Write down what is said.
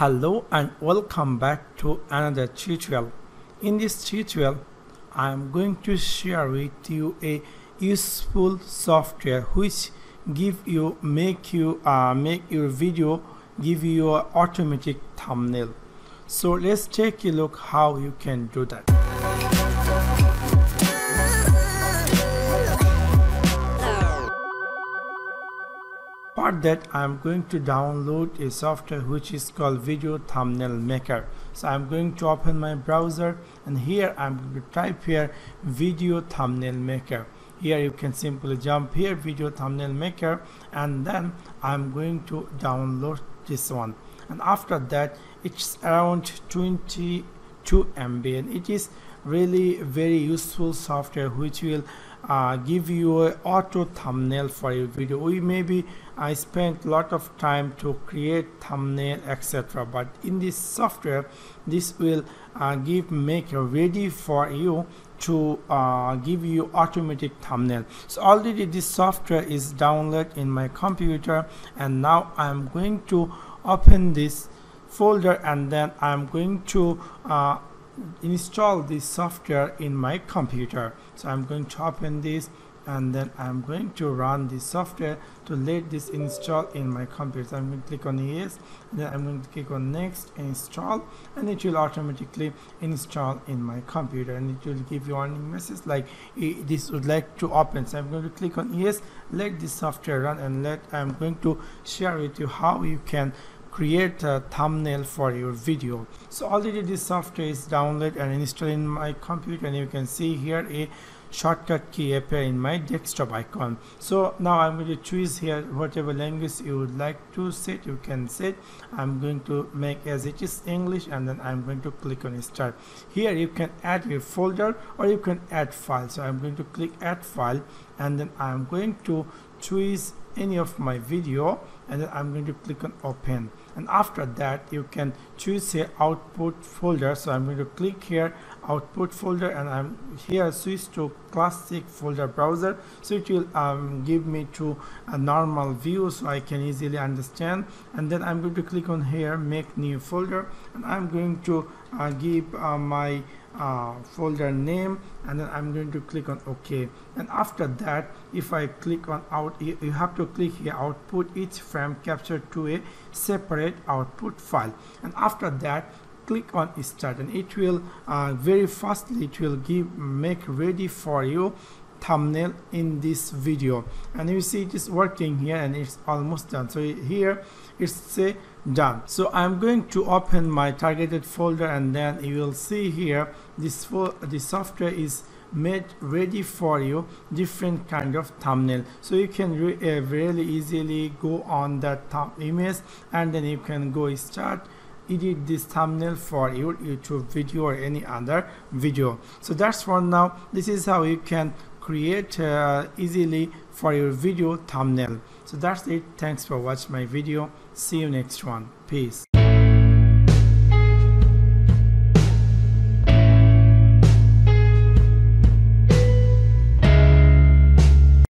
Hello and welcome back to another tutorial. In this tutorial, I am going to share with you a useful software which give you make you uh, make your video give you an automatic thumbnail. So let's take a look how you can do that. For that I'm going to download a software which is called video thumbnail maker. So I'm going to open my browser and here I'm going to type here video thumbnail maker. Here you can simply jump here video thumbnail maker and then I'm going to download this one. And after that it's around 22 MB and it is really very useful software which will uh, give you a auto thumbnail for your video. We maybe I spent a lot of time to create thumbnail etc but in this software this will uh, give make ready for you to uh, give you automatic thumbnail. So already this software is downloaded in my computer and now I'm going to open this folder and then I'm going to uh, install this software in my computer. So I'm going to open this and then I'm going to run this software to let this install in my computer. So I'm going to click on yes then I'm going to click on next install and it will automatically install in my computer and it will give you warning message like this would like to open. So I'm going to click on yes let this software run and let I'm going to share with you how you can create a thumbnail for your video. So already this software is downloaded and installed in my computer and you can see here a shortcut key appear in my desktop icon. So now i'm going to choose here whatever language you would like to set. You can set. I'm going to make as it is english and then i'm going to click on start. Here you can add a folder or you can add file. So i'm going to click add file and then i'm going to choose any of my video and then I'm going to click on open and after that you can choose a output folder. So I'm going to click here output folder and I'm here switch to classic folder browser. So it will um, give me to a normal view so I can easily understand. And then I'm going to click on here make new folder. And I'm going to uh, give uh, my uh, folder name. And then I'm going to click on OK. And after that if I click on out you, you have to click here output each frame captured to a separate output file. And after that click on start and it will uh, very fastly it will give make ready for you thumbnail in this video. And you see it is working here and it's almost done. So here it's say done. So i'm going to open my targeted folder and then you will see here this the software is made ready for you different kind of thumbnail. So you can re uh, really easily go on that image and then you can go start edit this thumbnail for your youtube video or any other video. So that's for now. This is how you can create uh, easily for your video thumbnail. So that's it. Thanks for watching my video. See you next one. Peace